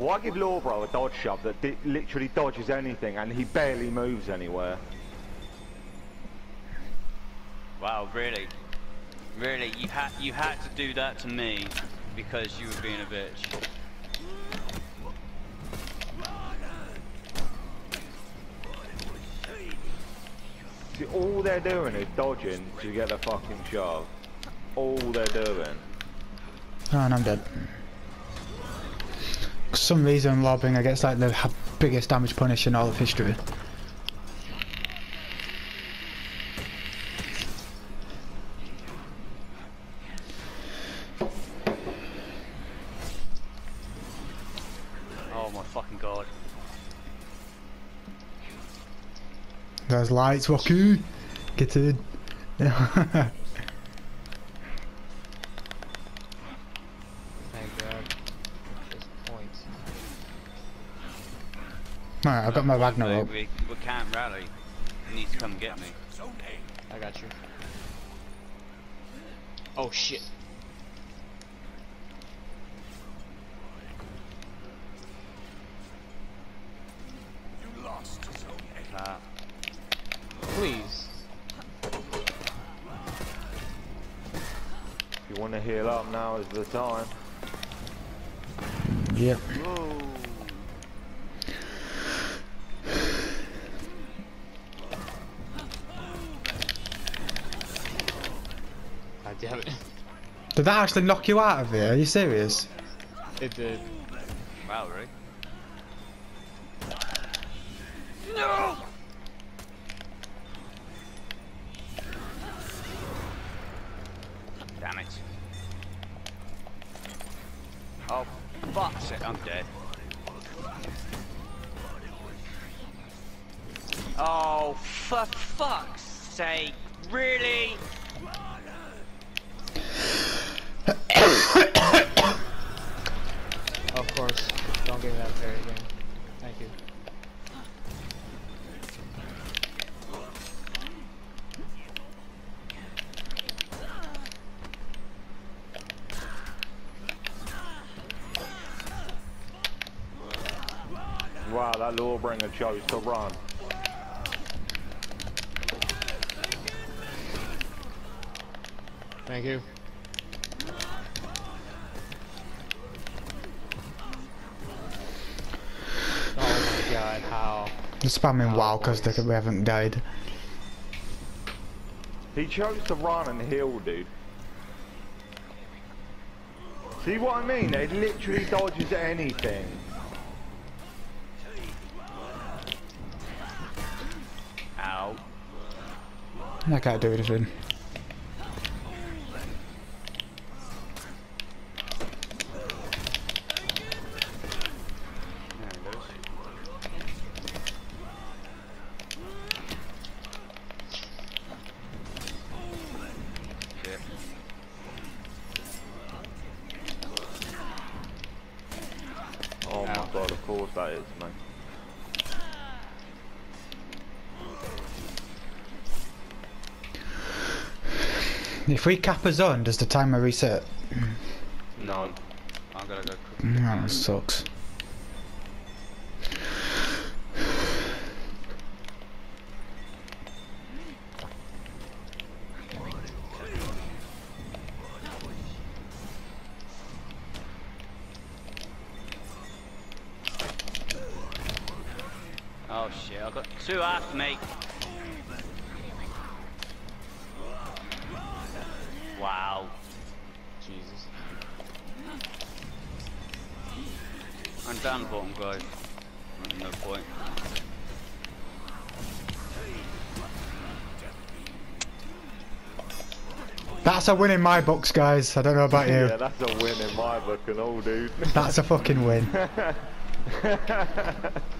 Why give Lawbro a dodge shove that di- literally dodges anything and he barely moves anywhere? Wow, really? Really, you had you had to do that to me because you were being a bitch. See, all they're doing is dodging to get a fucking shove. All they're doing. Oh, and I'm dead. Some reason, Lawbringer gets like the biggest damage punish in all of history. Oh my fucking god. There's lights, Rocky. Get in. Thank God. Just points. Alright, I've got my So Ragnarok. we, we can't rally. You need to come get me. I got you. Oh shit. You lost uh, Please. If you want to heal up, now is the time. Yep. whoa. Damn it. Did that actually knock you out of here? Are you serious? It did. Wow, really? No! Damn it. Oh, fuck's it, I'm dead. Oh, for fuck's sake, really? Of course. Don't give me that parry again. Thank you. Wow, that Lawbringer chose to run. Thank you. How? They're spamming Oh, WoW because boys. we haven't died. He chose to run and heal, dude. See what I mean? It literally dodges anything. Ow. I can't do anything. There it goes. Shit. Oh my Ow. god, of course that is, man. If we cap a zone, does the timer reset? No. I'm gonna go cook. No, mm, that sucks. Oh shit, I've got two after me. Wow. Jesus. I'm down the bottom, guys. No point. That's a win in my books, guys. I don't know about you. Yeah, that's a win in my book and all, dude. That's a fucking win.